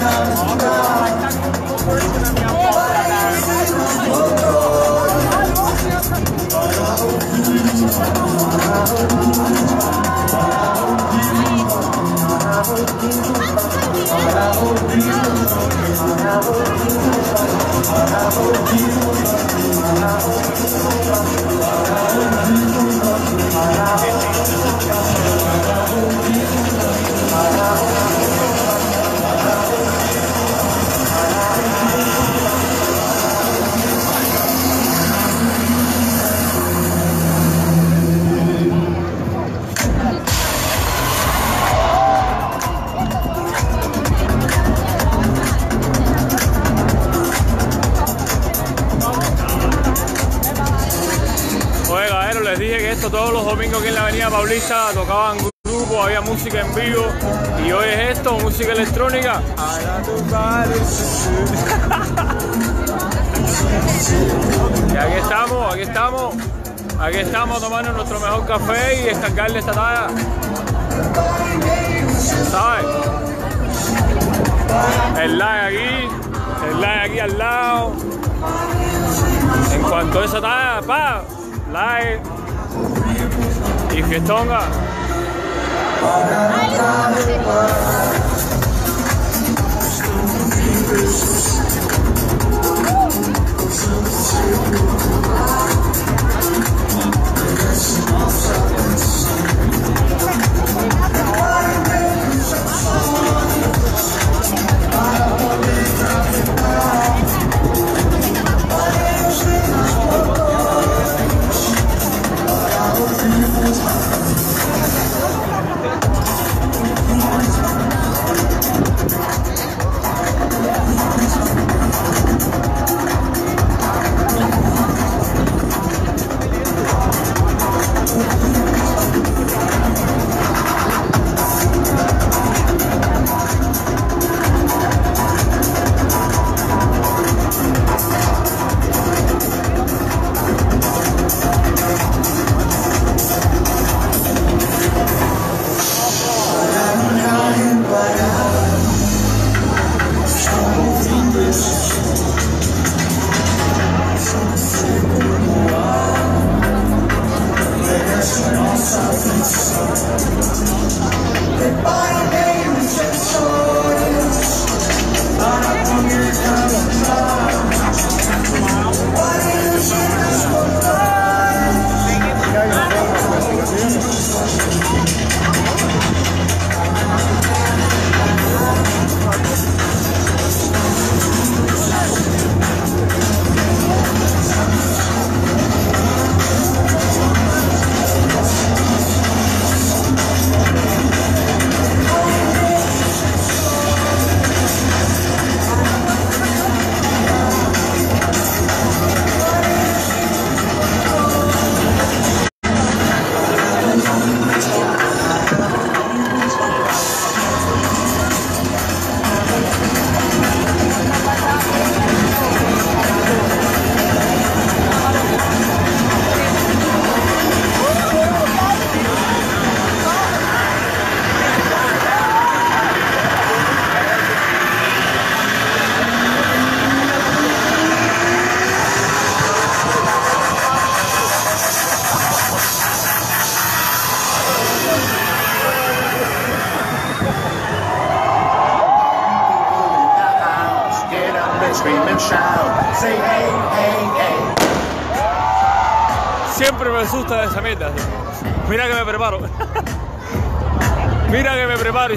comes around. Dale, Sadaya. ¿Sabes? El like aquí, el like aquí al lado. En cuanto a esa talla, pa, like y gestonga.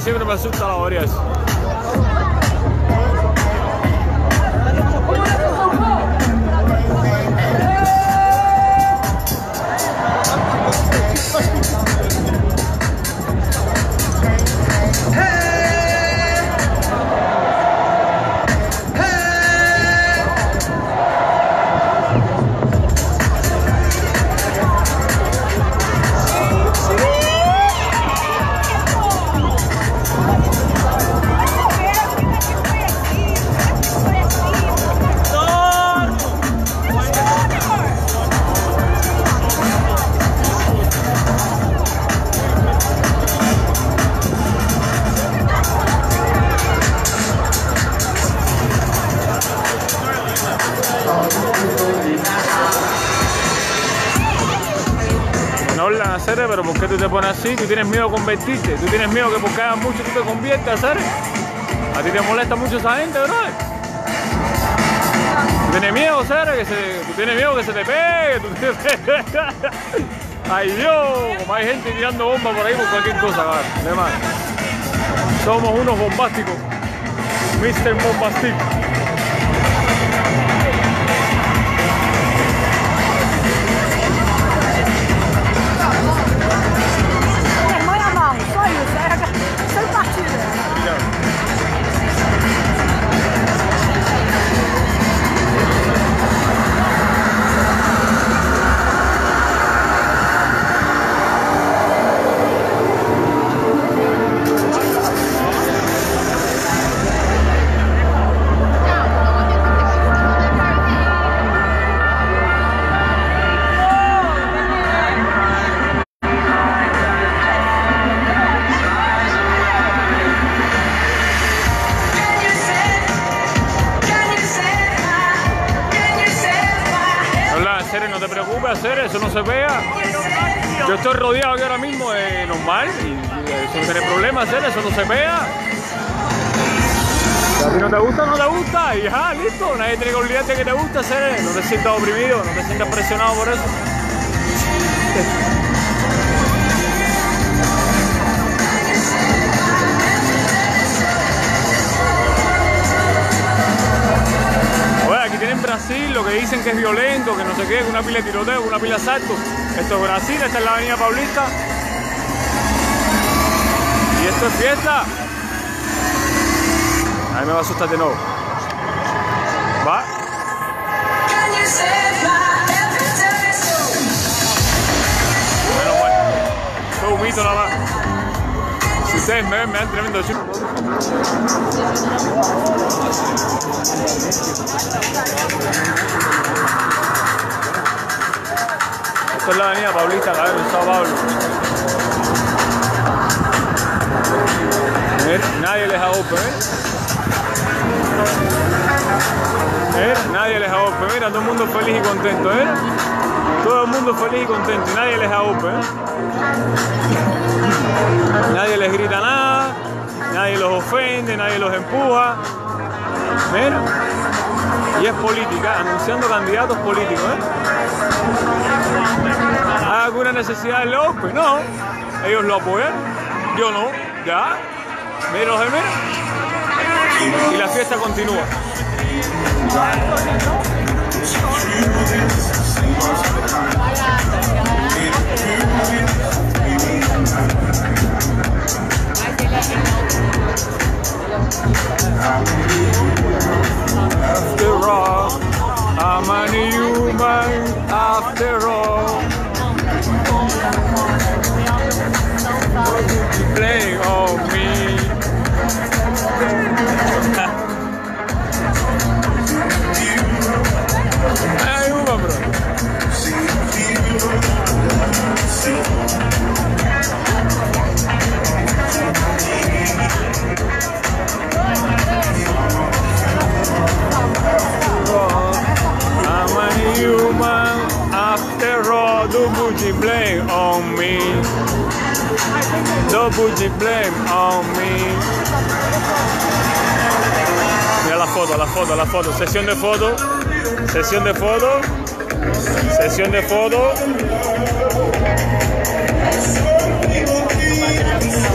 sempre passou miedo tú tienes miedo que por cada mucho tú te conviertas, ¿sabes? A ti te molesta mucho esa gente, ¿verdad? Tú tienes miedo, ¿sabes? Que tú tienes miedo que se te pegue, tú tienes... ¡Ay Dios! Como hay gente tirando bombas por ahí por cualquier cosa, ¿verdad? Además, somos unos bombásticos. Mr. Bombastic. Sientas oprimido, no te sientas presionado por eso. Oye, aquí tienen Brasil, lo que dicen que es violento, que no sé qué, que una pila de tiroteo, una pila de asalto. Esto es Brasil, esta es la avenida Paulista. Y esto es fiesta. Ahí me va a asustar de nuevo. Esto es un mito nada. Si ustedes me ven, me dan tremendo chulo. Esto es la avenida Paulista, cabrón, en Sao Paulo. Ver, nadie les hago ¿eh? Ver, nadie les hago Mira, todo el mundo feliz y contento, ¿eh? Todo el mundo feliz y contento nadie les hago ¿eh? Nadie les grita nada, nadie los ofende, nadie los empuja. Mira. Y es política, anunciando candidatos políticos, ¿eh? ¿Hay alguna necesidad de López? No. Ellos lo apoyan. Yo no. Ya. Los de. Y la fiesta continúa. After all, I'm a human after all. Play on me. Blame on me. Don't put the blame on me. Mira la foto, la foto, la foto. Sesión de foto. Sesión de foto. Sesión de foto.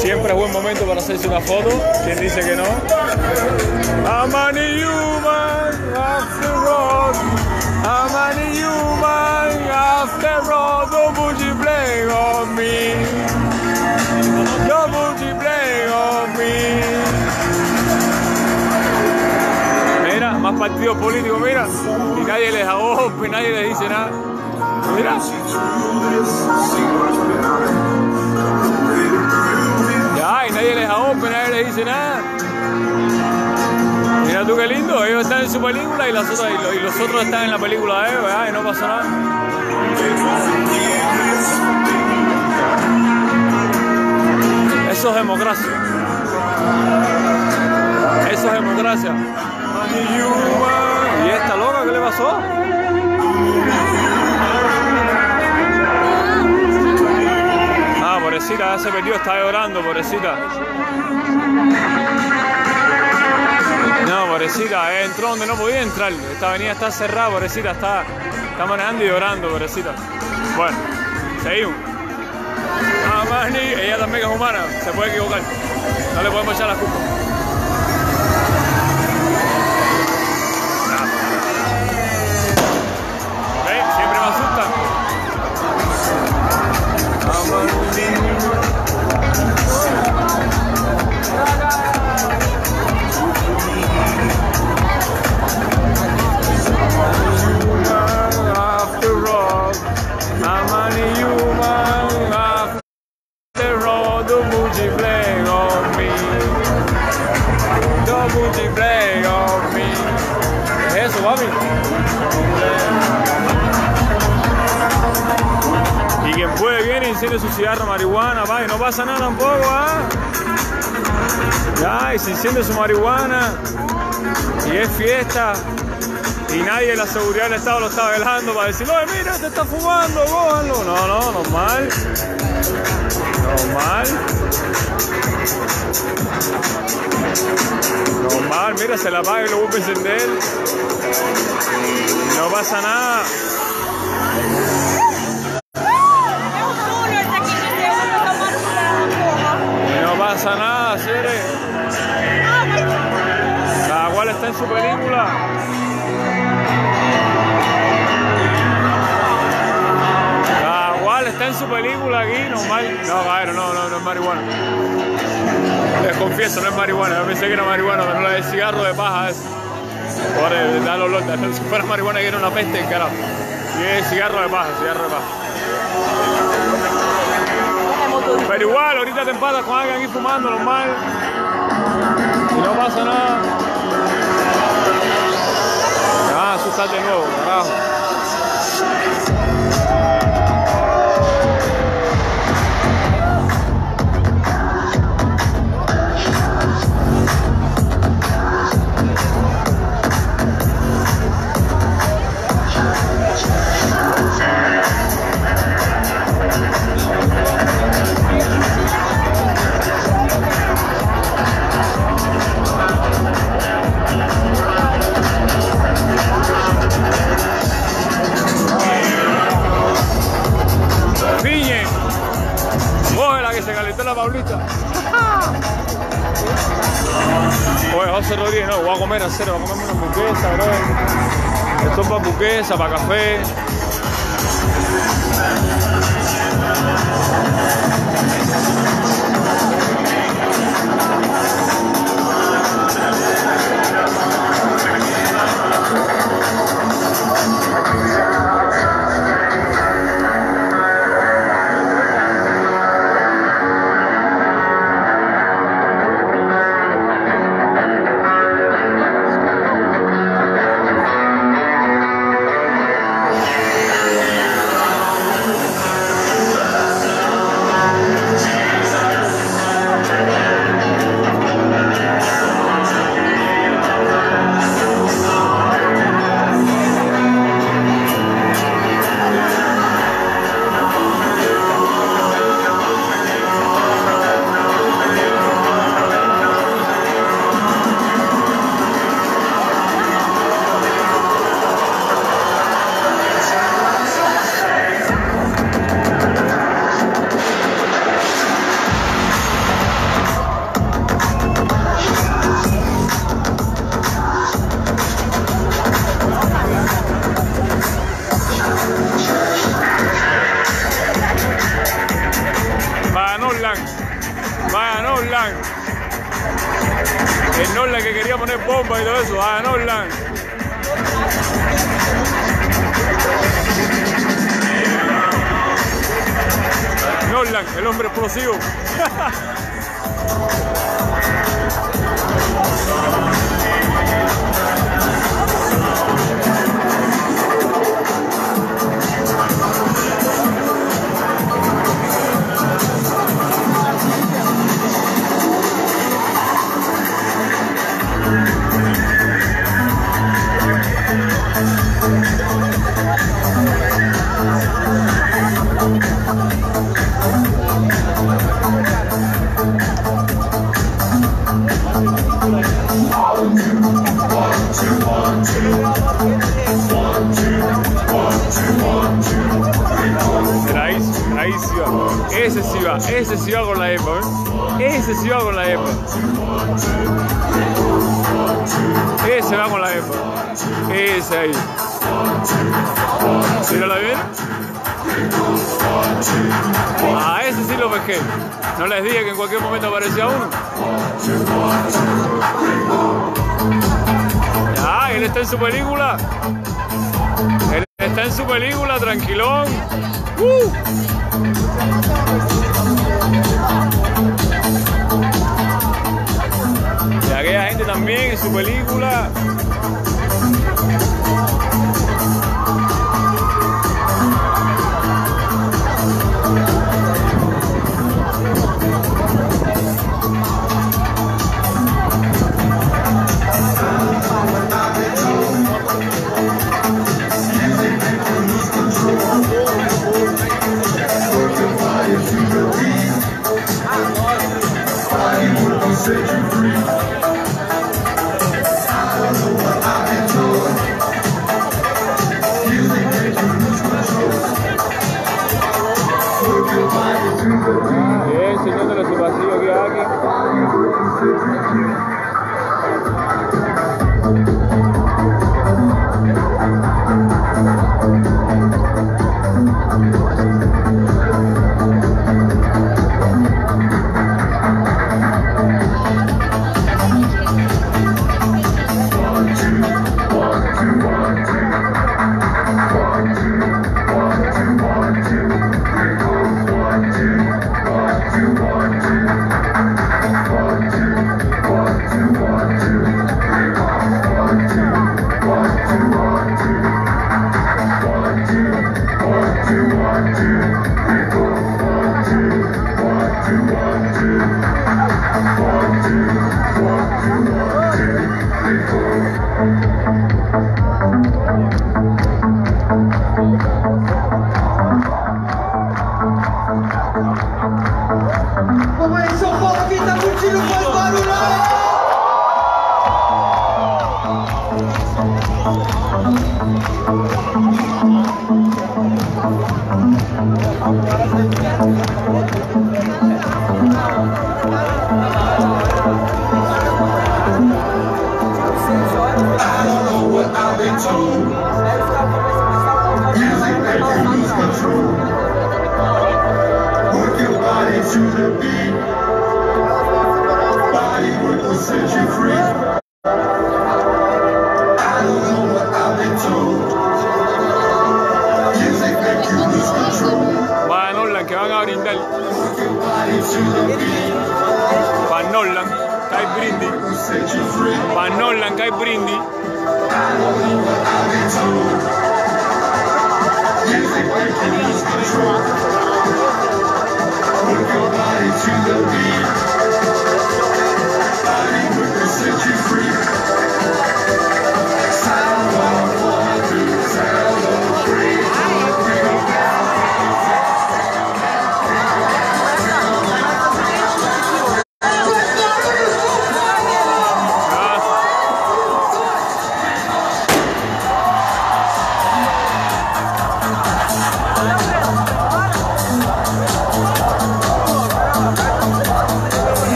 Siempre es buen momento para hacerse una foto. ¿Quién dice que no? I'm a human after all. I'm a human after all. Don't put the blame on me. Don't put the blame on me. Mira, más partidos políticos, mira. Y nadie les hago, pues nadie les dice nada. Mira. Ya, y nadie les pues nadie les dice nada. Mira tú qué lindo, ellos están en su película y, las otras, los, otros están en la película de ellos. Y no pasa nada. Eso es democracia. Eso es democracia. ¿Y esta loca qué le pasó? Pobrecita, ya se perdió, está llorando, pobrecita. No, pobrecita, eh, entró donde no podía entrar. Esta avenida está cerrada, pobrecita, está, está manejando y llorando, pobrecita. Bueno, seguimos. Amani, ella también es humana, se puede equivocar. No le podemos echar la culpa. ¿Ves? Siempre me asustan. Y quien puede viene y enciende su cigarro marihuana, va, y no pasa nada tampoco, ¿ah? Y se enciende su marihuana, y es fiesta, y nadie de la seguridad del Estado lo está velando para decir, oye, mira, te está fumando, cójanlo. No, no, normal. Normal. Normal, mira, se la apaga y lo vuelve a encender. No pasa nada. Confieso, no es marihuana. Yo pensé que era marihuana, pero no la de cigarro de paja es. Por el dar olor, si fuera marihuana que era una peste, carajo. Y es cigarro de paja, cigarro de paja. Pero igual, ahorita te empatas con alguien aquí fumando, normal. Y no pasa nada. Ah, asustar de nuevo, carajo. Paulita. Oye, José Rodríguez, no, voy a comer a cero, voy a comerme una hamburguesa, bro. Esto es para hamburguesa, para café. Norland. Norland, el hombre explosivo. Ese sí hago la EPA, ¿eh? Ese sí hago la EPA. Ese va con la EPA. Ese ahí. Mírala bien. A ese sí lo vejé. No les dije que en cualquier momento aparecía uno. Ya, él está en su película. Él está en su película, tranquilón. Uh. también en su película.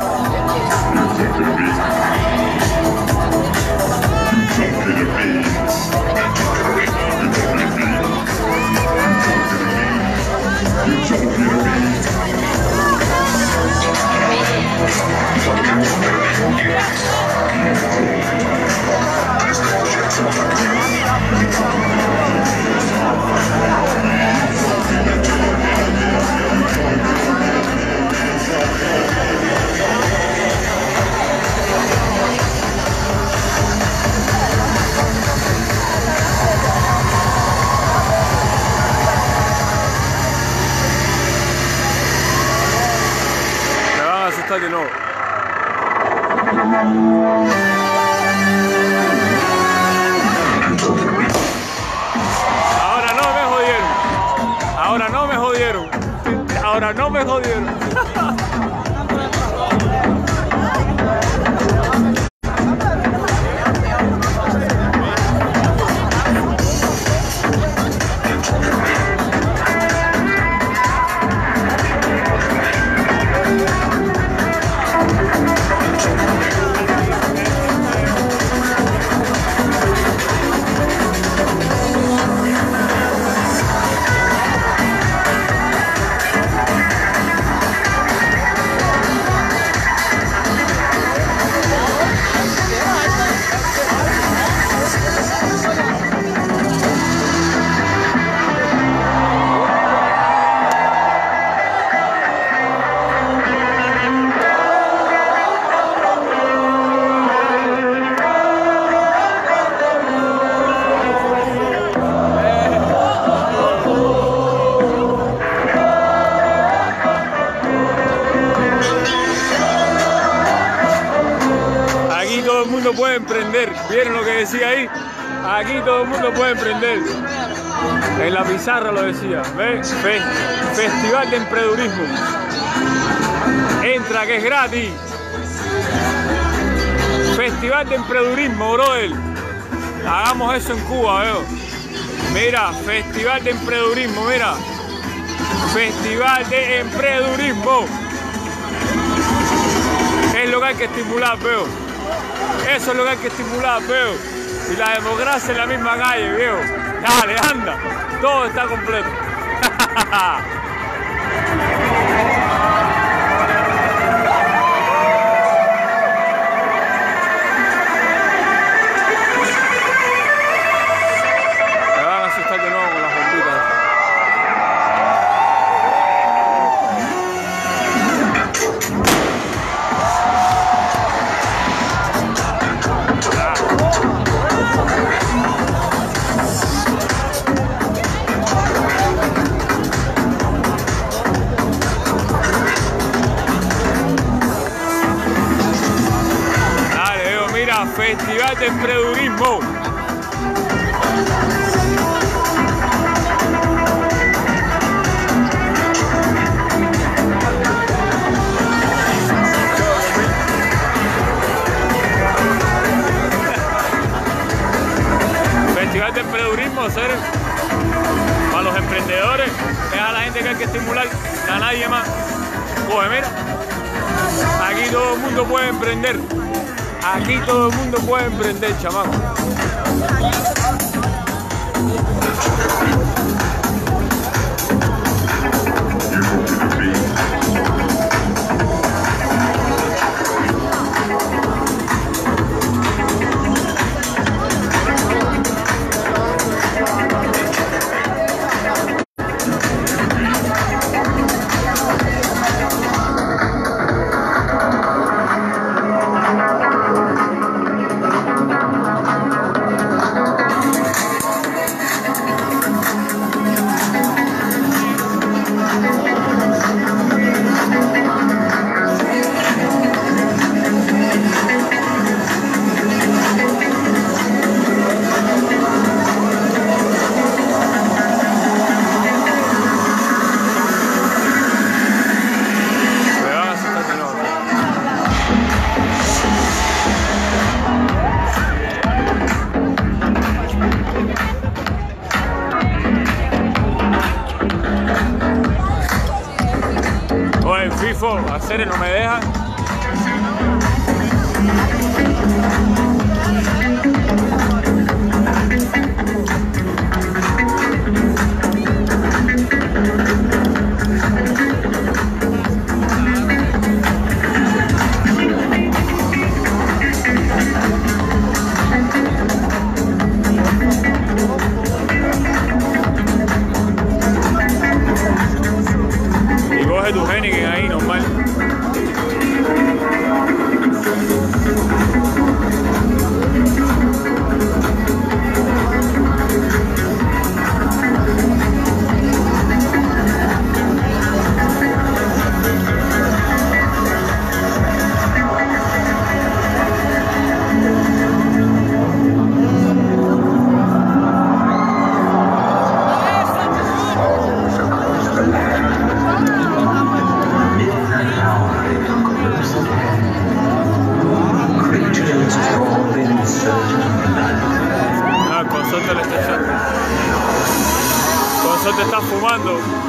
you're talking go, me. que no. Ahora no me jodieron. Ahora no me jodieron. Ahora no me jodieron. Decía ahí? Aquí todo el mundo puede emprender. En la pizarra lo decía. Festival de Emprendedurismo. Entra que es gratis. Festival de Emprendedurismo, brother. Hagamos eso en Cuba, veo. Mira, Festival de Emprendedurismo, mira. Festival de Emprendedurismo. Es lo que hay que estimular, veo. Eso es lo que hay que estimular, veo. Y la democracia en la misma calle, veo. Dale, anda. Todo está completo. Hacer no me. Fumando.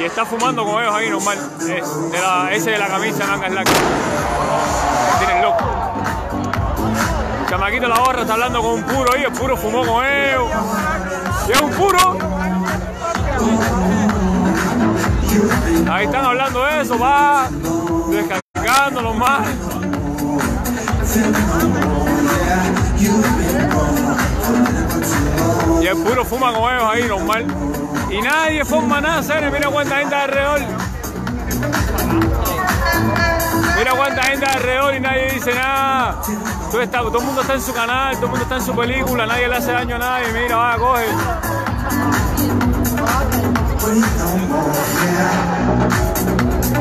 Y está fumando con ellos ahí normal. Es de la- ese de la camisa mangas largas. Tienen loco. Chamaquito la barra está hablando con un puro ahí, el puro fumó con ellos. Y es un puro. Ahí están hablando eso, va. Descargándolo más. Y el puro fuma con ellos ahí, normal. Y nadie forma nada, serio. Mira cuánta gente alrededor. Mira cuánta gente alrededor y nadie dice nada. Todo, está- todo el mundo está en su canal, todo el mundo está en su película, nadie le hace daño a nadie. Mira, va, coge.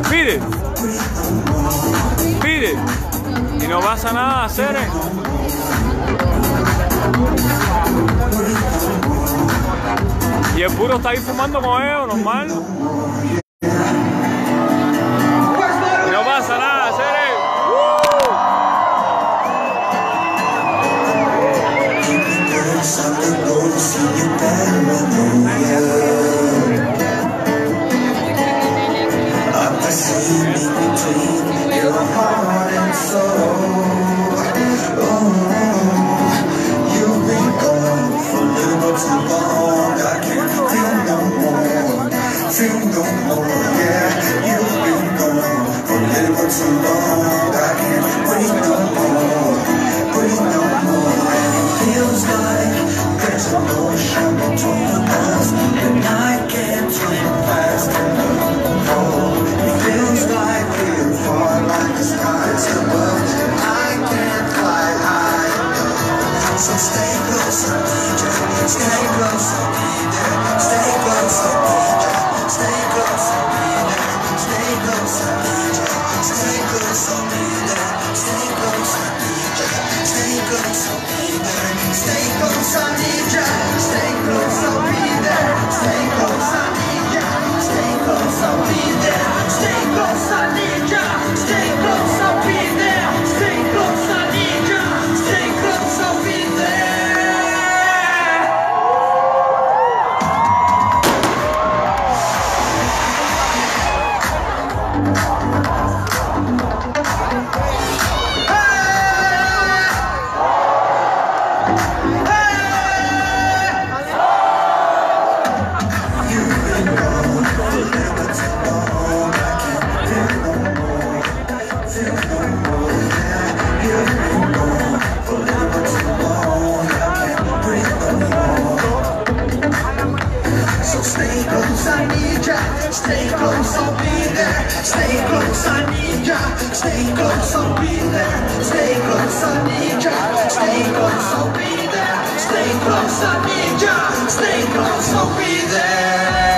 Pide. Pide. Y no pasa nada, Cere. Y el puro está ahí fumando moeo, normal. No pasa nada, Cere. It's Stay close, I need ya. Stay close, I'll be there. Stay close, I need ya. Stay close, I'll be there. Stay close, I need ya. Stay close, I'll be there. Stay close, I need ya. Stay close, I'll be there.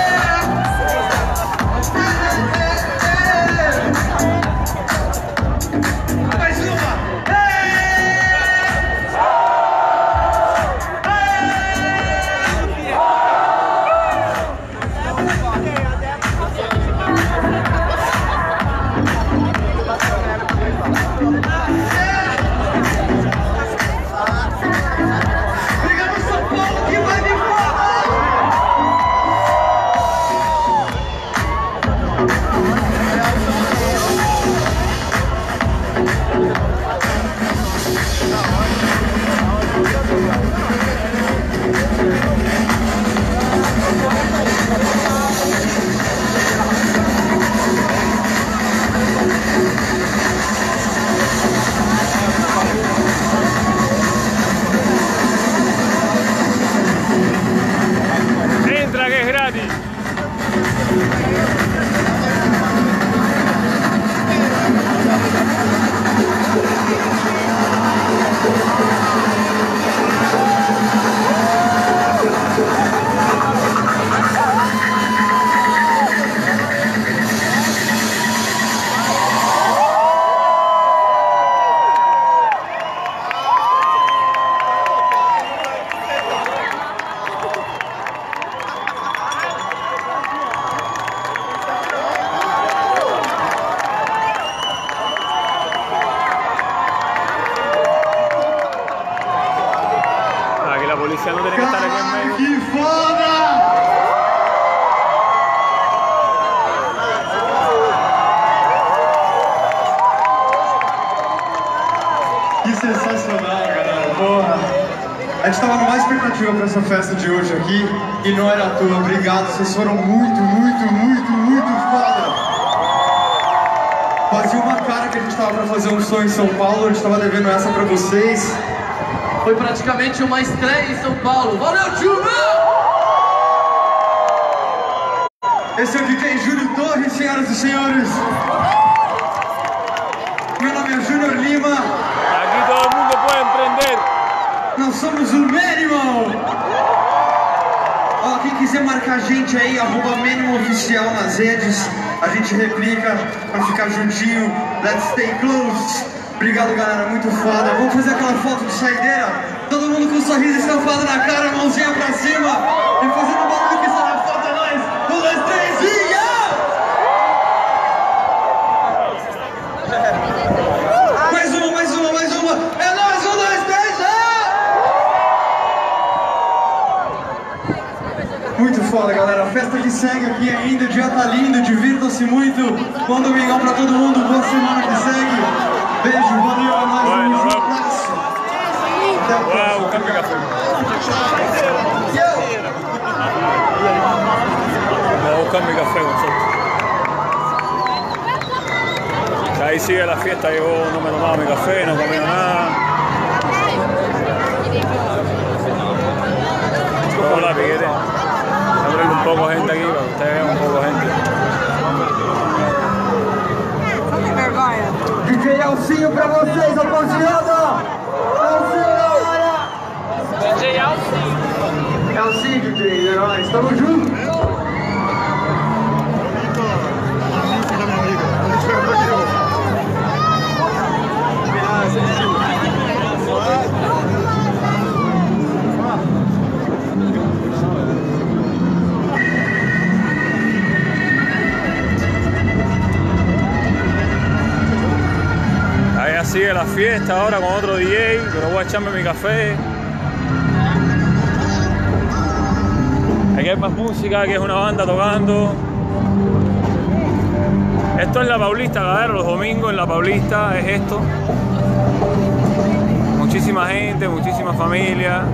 Vocês foram muito, muito, muito, muito foda. Fazia uma cara que a gente tava pra fazer um som em São Paulo, a gente tava devendo essa pra vocês. Foi praticamente uma estreia em São Paulo. Valeu, Tio! Esse é o DJ Júlio Torres, senhoras e senhores. Meu nome é Júnior Lima, Aquí todo mundo puede emprender. nós somos o Minimal. Quiser marcar a gente aí, arroba Minimal Oficial nas redes, a gente replica pra ficar juntinho. Let's stay close. Obrigado, galera, muito foda. Vamos fazer aquela foto de saideira? Todo mundo com um sorriso estampado na cara, mãozinha pra cima. E fazendo foda, galera. A festa que segue aqui ainda, o dia tá lindo, divirtam-se muito. Bom domingão pra todo mundo, boa semana que segue. Beijo, valeu, é nóis, tamo junto. Até a a próxima. mi café. Ahí sigue la fiesta, yo no me tomaba mi café, no comía nada. Hola, piquete. Abrirle un poco gente aquí para que ustedes vean un poco gente. Não tem vergonha. DJ Alcinho pra vocês, rapaziada! Alcinho, galera! DJ Alcinho! Alcinho, DJ, é nóis, tamo junto! Sigue la fiesta ahora con otro DJ, pero voy a echarme mi café. Aquí hay más música, aquí es una banda tocando. Esto es la Paulista, galera, los domingos en la Paulista es esto. Muchísima gente, muchísima familia.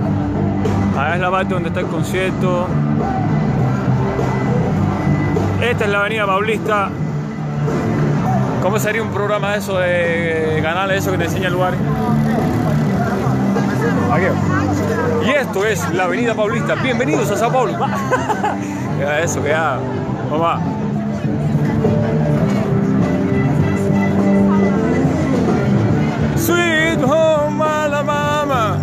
Allá es la parte donde está el concierto. Esta es la avenida Paulista. ¿Cómo sería un programa de eso de canales eso que te enseña lugares? Aquí. Y esto es la Avenida Paulista. Bienvenidos a Sao Paulo. Mira eso que ya. Vamos. Sweet home Alabama.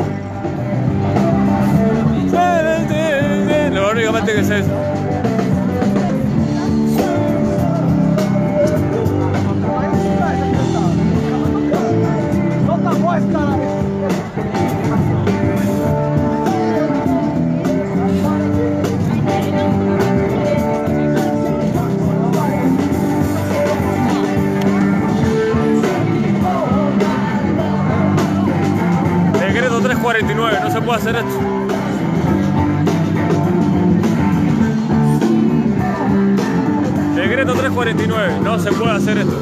Lo únicamente que es. Decreto 349, no se puede hacer esto. Decreto 349, no se puede hacer esto.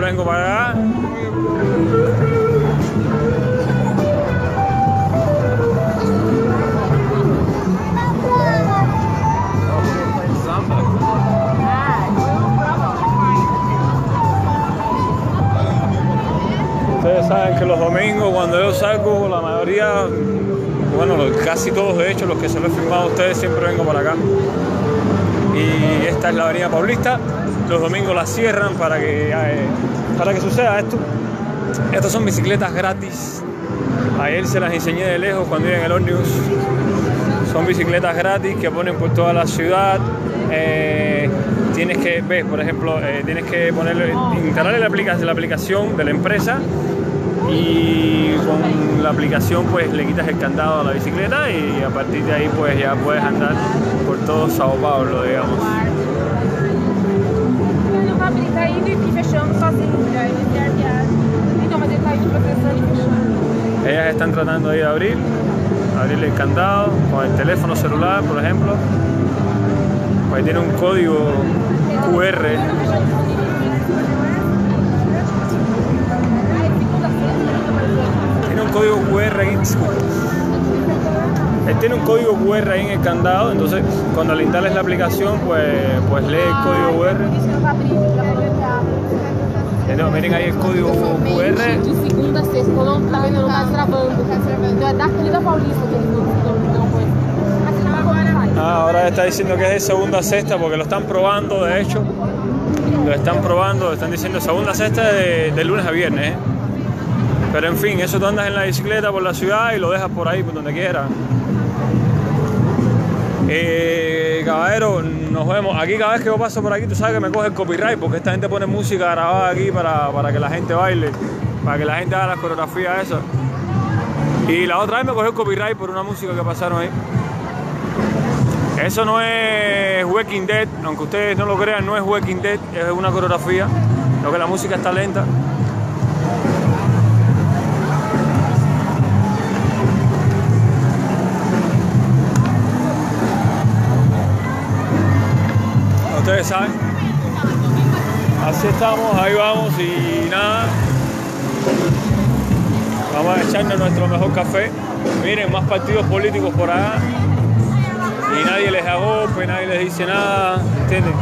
Vengo para acá. Ustedes saben que los domingos cuando yo salgo, la mayoría, bueno, casi todos de hecho, los que se lo he filmado ustedes, siempre vengo para acá. Y esta es la avenida Paulista. Los domingos la cierran para que, eh, para que suceda esto. Estas son bicicletas gratis. Ayer se las enseñé de lejos cuando iba en el ómnibus. Son bicicletas gratis que ponen por toda la ciudad. Eh, tienes que, ves, por ejemplo, eh, tienes que ponerle, instalarle la aplicación, la aplicación de la empresa y con la aplicación pues le quitas el candado a la bicicleta y a partir de ahí pues ya puedes andar por todo Sao Paulo, digamos. Ellas están tratando ahí de abrir, abrirle el candado con el teléfono celular, por ejemplo. Pues tiene un código QR. Tiene un código QR ahí. Él tiene un código QR ahí en el candado, entonces cuando le instales la aplicación, pues, pues lee el código QR. Entonces, miren ahí el código QR. De segunda a sexta, quando tá vendo, não tá travando. Então é daqui da Paulista que eles não coisa. Aqui não agora vai. Ah, ahora está diciendo que es de segunda a sexta porque lo están probando, de hecho. Lo están probando, están diciendo segunda a sexta de, de lunes a viernes. ¿eh? Pero en fin, eso tú andas en la bicicleta por la ciudad y lo dejas por ahí, por donde quieras. Eh, caballero, nos vemos. Aquí cada vez que yo paso por aquí, tú sabes que me coge el copyright porque esta gente pone música grabada aquí para, para que la gente baile, para que la gente haga las coreografías esas. Y la otra vez me cogió el copyright por una música que pasaron ahí. Eso no es Walking Dead, aunque ustedes no lo crean, no es Walking Dead, es una coreografía, lo que la música está lenta. Saben. Así estamos, ahí vamos y nada. Vamos a echarnos nuestro mejor café. Miren, más partidos políticos por allá y nadie les da golpe, nadie les dice nada, ¿entienden?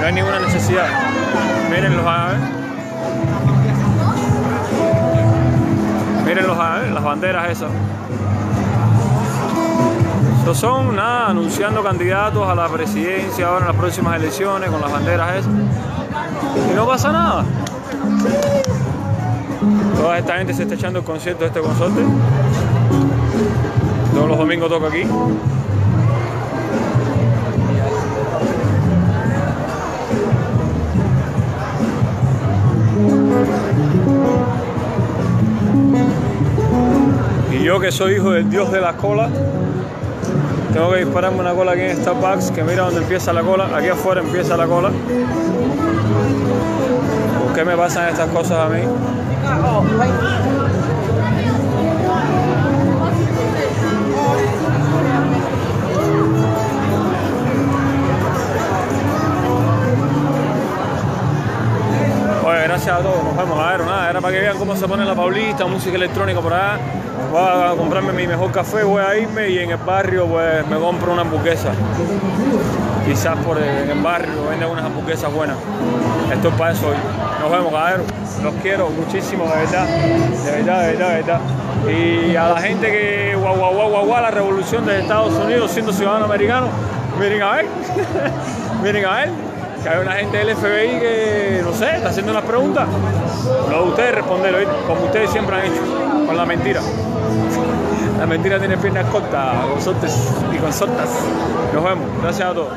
No hay ninguna necesidad. Mírenlos a ver. Mírenlos a ver, las banderas esas. Estos son nada, anunciando candidatos a la presidencia ahora en las próximas elecciones con las banderas esas. Y no pasa nada. Toda esta gente se está echando el concierto de este consorte. Todos los domingos toca aquí. Y yo que soy hijo del dios de la cola, tengo que dispararme una cola aquí en Starbucks, que mira dónde empieza la cola, aquí afuera empieza la cola. ¿Por qué me pasan estas cosas a mí? Nos vemos. A ver, nada, era para que vean cómo se pone la Paulista, música electrónica por allá. Voy a comprarme mi mejor café, voy a irme y en el barrio pues me compro una hamburguesa. Quizás por el, en el barrio venden unas hamburguesas buenas. Esto es para eso hoy. Nos vemos, caballero. Los quiero muchísimo, de verdad. De verdad, de verdad, de verdad. Y a la gente que guau, guau, guau, guau, la revolución de Estados Unidos siendo ciudadano americano, miren a ver. miren a ver. Que hay una gente del FBI que, no sé, está haciendo unas preguntas. Lo de ustedes responderlo, ¿oíste? como ustedes siempre han hecho, con la mentira. La mentira tiene piernas cortas, con sortes y con sortas. Nos vemos. Gracias a todos.